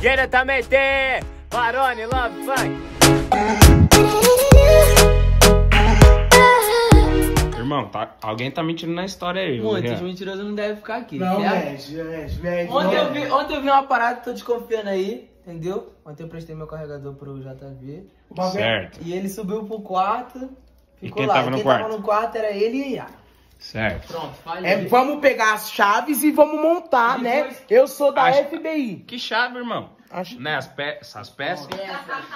Diretamente, Barone Love Funk. Irmão, tá, alguém tá mentindo na história aí. Muitos mentirosos não devem ficar aqui. Não, mexe, mexe, mexe. Ontem eu, não. vi, ontem eu vi uma parada, tô desconfiando aí, entendeu? Ontem eu prestei meu carregador pro JV. O bagulho- Certo, E ele subiu pro quarto, E ficou quem lá. tava E no quem quarto? tava no quarto era ele e a. certo. Pronto, falei. É, vamos pegar as chaves e vamos montar, né? Eu sou da Acho- FBI. Que chave, irmão? Acho- Né, as pe essas peças.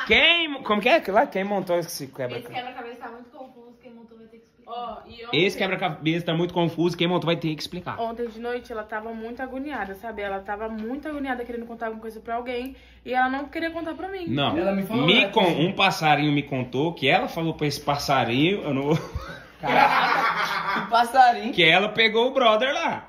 Quem. Como que é aquilo lá? Quem montou esse Esse quebra-cabeça? quebra-cabeça tá muito confuso, quem montou vai ter que explicar. Ó, e ontem, Esse quebra-cabeça tá muito confuso. Quem montou vai ter que explicar. ontem de noite ela tava muito agoniada, sabe? Ela tava muito agoniada querendo contar alguma coisa pra alguém e ela não queria contar pra mim. Não. Ela me falou, me né, con- que- um passarinho me contou que ela falou pra esse passarinho, eu não Que passarinho. que ela pegou o brother lá.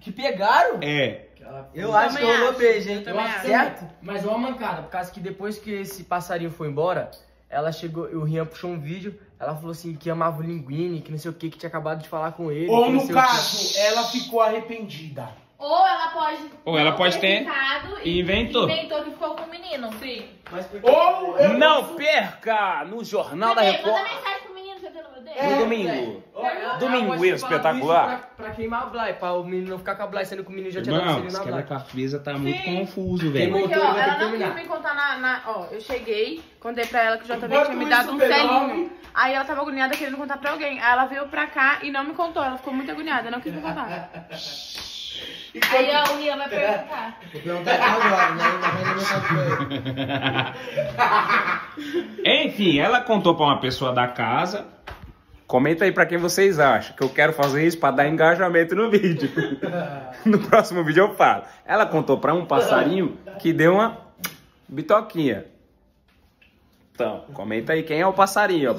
Que pegaram? É. Eu acho que rolou beijo, hein? Eu também acho. Certo? Mas uma mancada, por causa que depois que esse passarinho foi embora, ela chegou, o Rian puxou um vídeo, ela falou assim que amava o Linguini, que não sei o que, que tinha acabado de falar com ele. Ou no caso, ela ficou arrependida. Ou ela pode. Ou ela pode ter e inventou. Inventou que ficou com o menino. Sim. Ou eu Não perca no Jornal da? Record. Dele? É, No domingo. Domingo Ela pode ter espetacular. falado isso Pra, pra queimar a Blay, pra o menino não ficar com a Blay, sendo que o menino já tinha dado Irmão, selinho esse na Blay. quebra-cabeça tá muito Sim. confuso, velho. Porque, ó, ela não quis me contar na, na- Ó, eu cheguei, contei pra ela que o JV tinha me dado um selinho. P9. Aí ela tava agoniada querendo contar pra alguém. Aí ela veio pra cá e não me contou. Ela ficou muito agoniada, não quis me contar. Aí ó, o Rian vai perguntar. Vou perguntar aqui agora, né? Ele. Enfim, ela contou pra uma pessoa da casa. Comenta aí pra quem vocês acham que eu quero fazer isso pra dar engajamento no vídeo. no próximo vídeo eu falo. Ela contou pra um passarinho que deu uma bitoquinha. Então, comenta aí quem é o passarinho.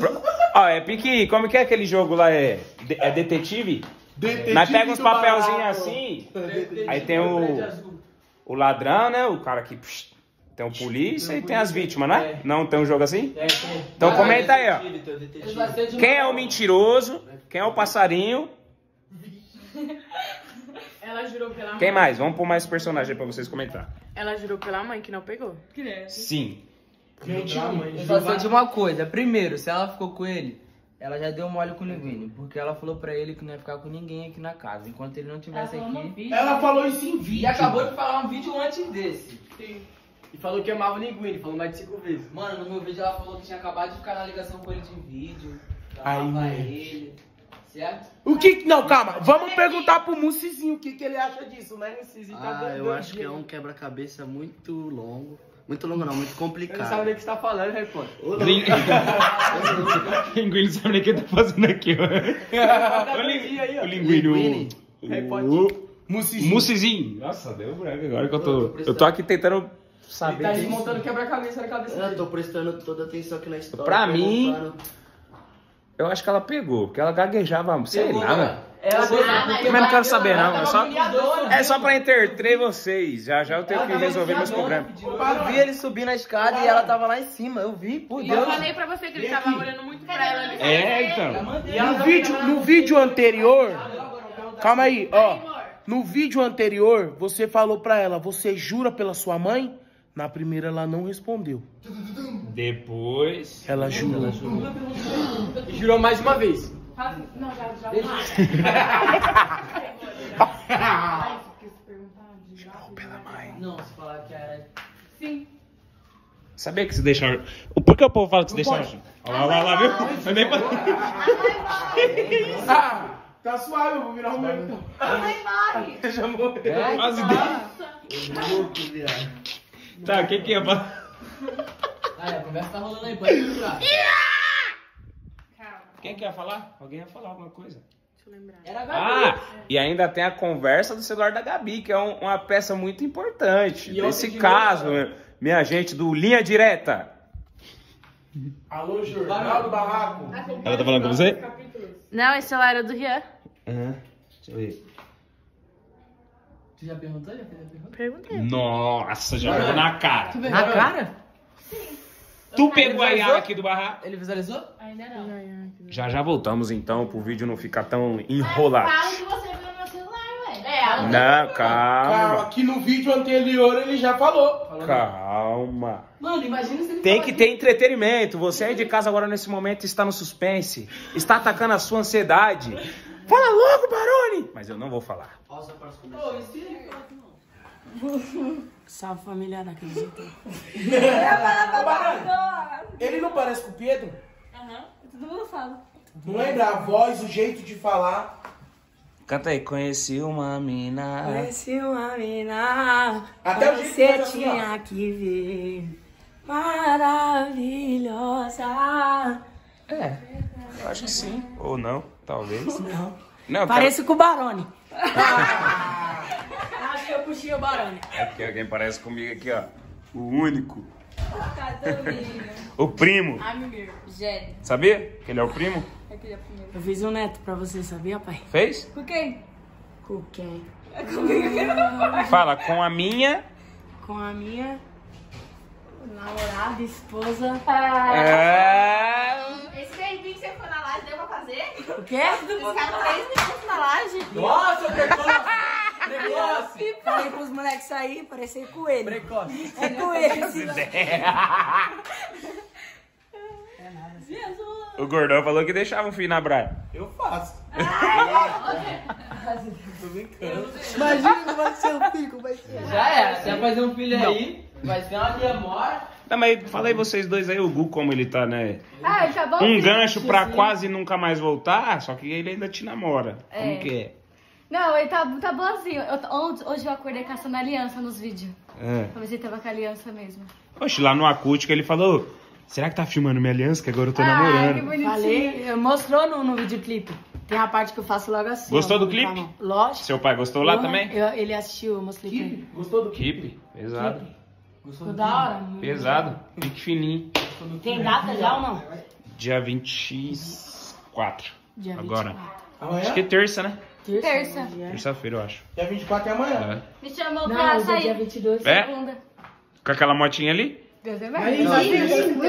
ó. É pique, como que é aquele jogo lá? É, de- é detetive? Detetive Nós pega uns papelzinhos barato. assim. Aí tem o, o ladrão, né? O cara que. psh, tem o polícia e tem as vítimas, né? Não tem um jogo assim? É, tem. Então comenta aí, ó. Quem é o mentiroso? Quem é o passarinho? Ela jurou pela mãe. Quem mais? Vamos pôr mais personagem aí pra vocês comentar. Ela jurou pela mãe que não pegou. Sim. Gente, Eu só sei de uma coisa. Primeiro, se ela ficou com ele, ela já deu mole com o Linguini. Porque ela falou pra ele que não ia ficar com ninguém aqui na casa. Enquanto ele não tivesse aqui. ela falou isso em E vídeo. acabou de falar um vídeo antes desse. E falou que amava o Linguini, falou mais de cinco vezes. Mano, no meu vídeo ela falou que tinha acabado de ficar na ligação com ele de vídeo. Amava mano. ele. Certo? O que. Não, calma. Vamos perguntar pro Mucizinho o que, que ele acha disso, né? Mucizinho tá Ah, eu acho que é um quebra-cabeça muito longo. Muito longo não, muito Ele não sabe complicado. nem o que você tá falando, Harry Potter. Linguini não sabe nem o que tá fazendo aqui, ó. O Lin- O Linguini. o- O Mucizinho. Mucizinho. Nossa, deu branco agora que eu tô. Eu tô aqui tentando saber. Ele tá desmontando quebra-cabeça na cabeça Eu dele. tô prestando toda atenção aqui na história. Pra mim- Eu acho que ela pegou, porque ela gaguejava, sei Pegou, lá, né? mano. Ela Ah, mas não quero saber, não. É só, é só pra entreter vocês. Já já eu tenho Ela que resolver meus problemas. Eu vi ele subir na escada e ela tava lá em cima. Eu vi, por E eu Deus. falei pra você que ele tava olhando muito pra ela. É, então. No vídeo, no vídeo anterior. Calma aí, ó. No vídeo anterior, você falou pra ela, você jura pela sua mãe? Na primeira ela não respondeu. Depois. Ela jurou. E jurou mais uma vez. Não, já, já. Não, se falar que era. Sim. Sabia que se deixar. O por que o povo fala que se deixar? Olha lá, olha lá, viu? Eu nem falei. Ah, tá suave, eu vou virar o meu então. Vai, morre. Quase deu. Tá, o que que é pra. Ah, a conversa tá rolando aí, pode entrar. Calma, Quem que ia falar? Alguém ia falar alguma coisa. deixa eu lembrar. Era a Gabi. Ah, e ainda tem a conversa do celular da Gabi, que é um- uma peça muito importante. E Nesse de caso, minha gente do Linha Direta. Alô, Jornal do Barraco. Ela tá falando com você? Não, esse celular era do Rian. Aham. Deixa eu ver. Tu já perguntou? Já fez a pergunta? Perguntei. Nossa, já jogou na cara. Na cara? Tu pegou a Yara aqui do barraco? Ele visualizou? Ainda não. Já já voltamos então pro vídeo não ficar tão enrolado. Fala que você viu no meu celular, ué. É, ela Não, calma. Calma, que no vídeo anterior ele já falou. Calma. Mano, imagina se ele Tem fala que ter entretenimento. Você aí de casa agora nesse momento está no suspense. Está atacando a sua ansiedade. Fala logo, Barone! Mas eu não vou falar. Salve família daquele jeito. Ele não parece com o Pedro? Todo mundo fala. Não lembra a voz, o jeito de falar? Canta aí. Conheci uma mina. Conheci uma mina, Até o jeito que você faz assim, tinha que ver. Maravilhosa. É. Acho que sim. Ou não, talvez. Não. Não, Parece com o Barone. Acho que eu puxei o Barone. É porque alguém parece comigo aqui, ó. O único. o primo. Gênio. Sabia que ele é o primo? Eu fiz um neto pra você, sabia, pai? Fez? Com quem? Com quem? Fala, com a minha. Com a minha namorada, esposa. É... Esse tempinho que você foi na laje deu pra fazer? O quê? Ficaram três minutos na laje. Nossa, precoce! Precoce! Falei pros moleques sair, parecer com ele. Precoce. É com ele. O gordão falou que deixava o filho na braia. Eu faço. Imagina como vai ser o filho, como vai ser. Já era. Você vai fazer um filho aí, vai ser uma demora. Não, mas fala aí vocês dois aí, o Gu, como ele tá, né? Ah, ele tá bom? Um gancho pra quase nunca mais voltar, só que ele ainda te namora. Como É. que é? Não, ele tá, tá bonzinho. Eu, ontem- hoje eu acordei caçando aliança nos vídeos. É. Pra ver se ele tava com a aliança mesmo. Oxe, lá no acústico ele falou: será que tá filmando minha aliança? Que agora eu tô Ai, que namorando. bonitinho. Falei, mostrou no, no videoclipe. Tem a parte que eu faço logo assim. Gostou ó, do clipe? Lógico. Seu pai gostou lá Porra, também? eu- ele assistiu, eu mostrei. Gostou do Keep, pesado. Ficou da hora. Pesado, pique fininho. Tem data já ou não? Dia 24. Dia Agora. 24. Amanhã? Acho que é terça, né? Terça. Terça-feira, eu acho. Dia 24 é amanhã. É. Me chamou Não, pra é dia sair. 22. É? Segunda. Com aquela motinha ali? Deus é.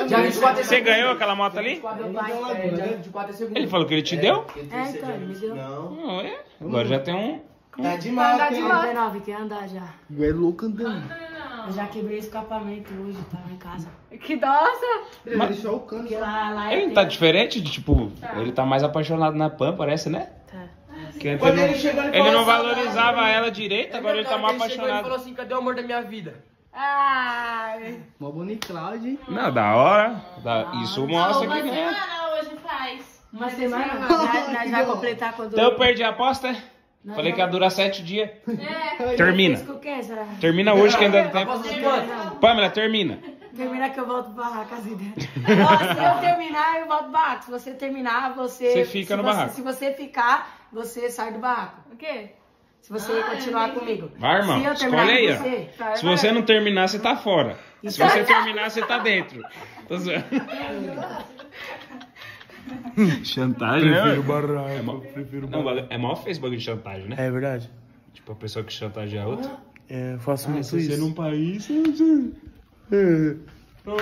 Dia 24 é Você ganhou aquela moto ali? Meu pai, é, dia 24 é segunda. Ele falou que ele te deu? É, então, ele me deu. Não. Não, é. Agora já tem um. Tá demais, Tá hein? demais. 19, quer andar já. É louco andando. Eu já quebrei escapamento hoje, tava em casa. Que nossa. Ele só o. Porque lá, lá é Ele tá diferente de tipo. Ele tá mais apaixonado na Pan, parece, né? Tá. Que antes Quando ele, ele chegou, ele não, ele não assim, valorizava ela direito, agora ele tá mal Ele chegou e falou apaixonado. assim, cadê o amor da minha vida? Ai. Mó bonito, Cláudio, hein? Não, da hora. Da- Isso mostra Uma que né? semana hoje faz. Uma semana, nós, nós vai completar quando... Então eu perdi a aposta? É? Nós Falei vai- que ia durar sete dias. É. Termina. Termina hoje que ainda tem tempo. Aposta de quanto? Pamela, termina. Termina que eu volto pro barraco, as ideias. Ó, se eu terminar, eu volto pro barraco. Se você terminar, você... Você fica se no você- barraco. Se você ficar, você sai do barraco. O quê? Se você continuar comigo. Vai, irmão. Se eu terminar Escolhe aí, com ó. você, vai, Se vai. você não terminar, você tá fora. Se você terminar, você tá dentro. Tô zoando. Chantagem, né? barraco, prefiro Não, bagulho- é mó feio esse bagulho de chantagem, né? É verdade. Tipo, a pessoa que chantageia a outra. É, eu faço muito Se você isso. num país. Não,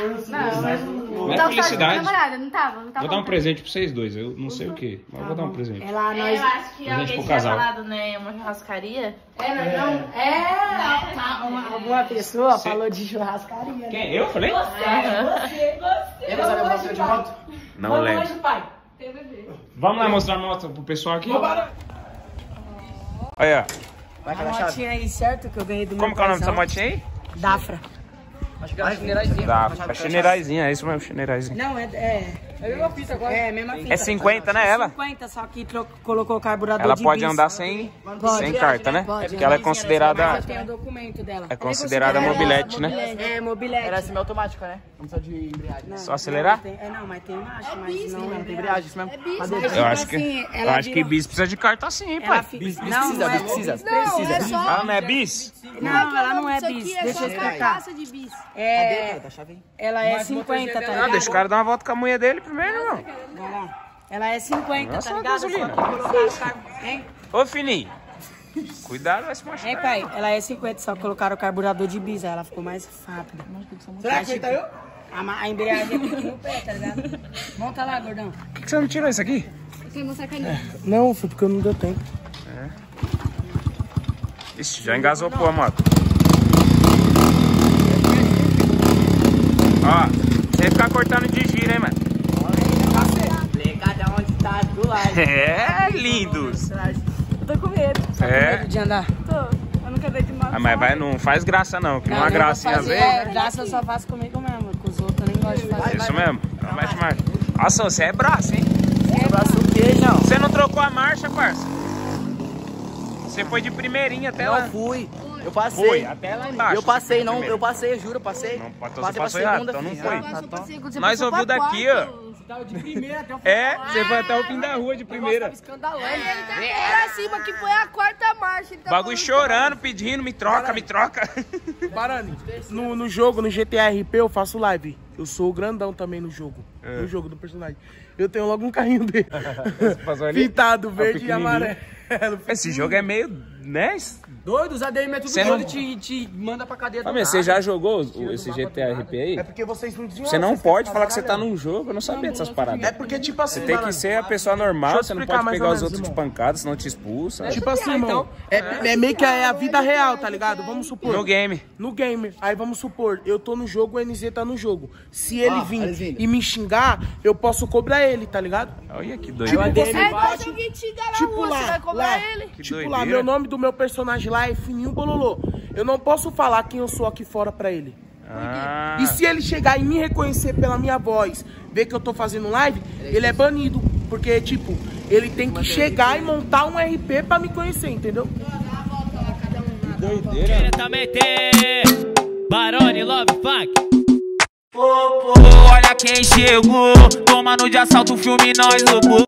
mas Não é Tava felicidade. namorada, não tava? Não tava Vou dar um presente pra vocês dois. Eu não sei o que, mas eu vou dar um presente. É lá, É, nós... eu acho que Presente alguém pro tinha casal. falado, né? Uma churrascaria. É, nós não... É, uma- uma- alguma pessoa falou de churrascaria. né? Quem? Eu falei? Ele sabe a moto de moto? Não lembro. hoje, pai. Vamos lá mostrar a moto pro pessoal aqui? Olha, Vai A cada chave. motinha aí, certo? Que eu ganhei do como meu que é o nome dessa paizão. motinha aí? Dafra. Acho que era chineiradinha. Da a chineiraizinha, é isso mesmo, chineiraizinha. Não, é... É, É a mesma fita agora. é a mesma fita. É 50, né, ela? 50, só que colocou o carburador Ela de pode bis. andar sem, Pode. sem carta, né? Pode. Porque ela é Mas considerada, eu tenho o documento dela. é considerada mobilete, né? É, mobilete. Era semi-automática, né? Não precisa de embreagem. Não, Só acelerar? não, tem- é, não, mas tem marcha, mas não Não é tem embreagem, isso mesmo. Mas Eu acho que, assim, eu ela acho que bis precisa de carta sim, Ela pai. fi- Bis- bis não, precisa, não é bis precisa. Precisa. é só. Ah, não é bis? Não, ela não é bis. é Deixa só eu explicar. carcaça de bis. É, Tá, ela é 50, tá Ah, ligado? deixa o cara dar uma volta com a mulher dele primeiro, irmão. Vai lá. Ela é 50, Nossa, tá ligado? Gasolina. Hein? Ô, Fininho. Cuidado, vai se machucar. pai? Ela é 50, só colocaram o carburador de bis, aí ela ficou mais rápida. Será que tá eu? A, a embreagem é aqui no pé, tá ligado? Monta lá, gordão. Por que você não tirou isso aqui? Eu quero mostrar a caneta. Não, foi porque eu não deu tempo. Ixi, já engasou pô a moto. Ó, sem ficar cortando de giro, hein, mano. Cada onde tá. É, lindos. Eu tô com medo. É. De andar. Tô. Eu nunca dei de mal. Ah, mas vai, não faz graça não, que não, há gracinha vezes. É, graça eu só faço comigo mesmo. Com os outros eu nem gosto de fazer. Isso mesmo. Não mexe mais. Nossa, você é braço, hein? Braço o quê, não? Você não trocou a marcha, parça? Você foi de primeirinha até lá. Não fui. Eu passei. Foi, até lá embaixo. Eu passei, não. Primeiro. Eu passei, eu juro, eu passei. Não, então passei pra passou errado, segunda, então não foi. Ah, Nós ouviu daqui, ó. É, você foi até o fim da rua de primeira. Pra cima que foi a quarta marcha. Então Bagulho chorando, pedindo, me troca, me troca. Barani, no, no jogo, no GTA RP, eu faço live. Eu sou o grandão também no jogo. É. No jogo do personagem. Eu tenho logo um carrinho dele. Pintado, É verde e amarelo. Esse jogo é meio, né? Doido, os ADM é tudo Você não- doido e te, te manda pra cadeia do Família, você já jogou o- esse GTA RP aí? É porque vocês não. Você não vocês pode falar que você tá num jogo, eu não sabia dessas paradas. É porque, tipo assim, Você tem que ser a pessoa normal, você não pode pegar os outros de pancada, senão te expulsa. Tipo assim, irmão. É, é meio que é a vida real, tá ligado? Vamos supor. No game. No game. Aí vamos supor, eu tô no jogo, o NZ tá no jogo. Se ele Ó, vir Alezinho. e me xingar, eu posso cobrar ele, tá ligado? Olha que doido. Tipo, você É, pode- então alguém te xingar na Tipo rua, lá, você vai cobrar lá, ele. Que tipo doideira. lá, meu nome do meu personagem lá é Fininho Bololô. Eu não posso falar quem eu sou aqui fora pra ele. Ah, E se ele chegar e me reconhecer pela minha voz, ver que eu tô fazendo live, ele é banido. Porque, tipo, ele tem que chegar e montar um RP pra me conhecer, entendeu? doideira. Também tem Barone Love Funk. Olha quem chegou, tomando de assalto o filme nós louco.